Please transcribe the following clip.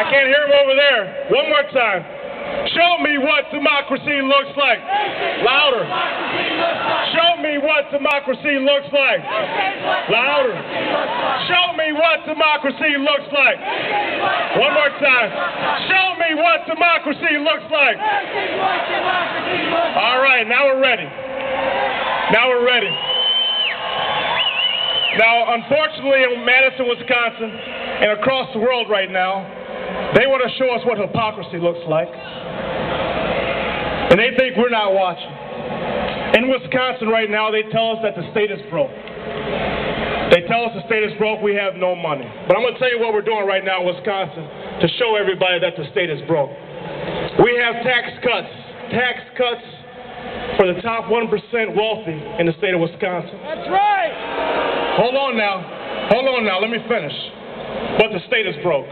I can't hear him over there. One more time. Show me what democracy looks like. Louder. Show me what democracy looks like. Louder. Show me what democracy looks like. One more time. Show me what democracy looks like. All right, now we're ready. Now we're ready. Now, unfortunately, in Madison, Wisconsin, and across the world right now, they want to show us what hypocrisy looks like. And they think we're not watching. In Wisconsin right now, they tell us that the state is broke. They tell us the state is broke, we have no money. But I'm going to tell you what we're doing right now in Wisconsin to show everybody that the state is broke. We have tax cuts. Tax cuts for the top 1% wealthy in the state of Wisconsin. That's right. Hold on now. Hold on now. Let me finish. But the state is broke.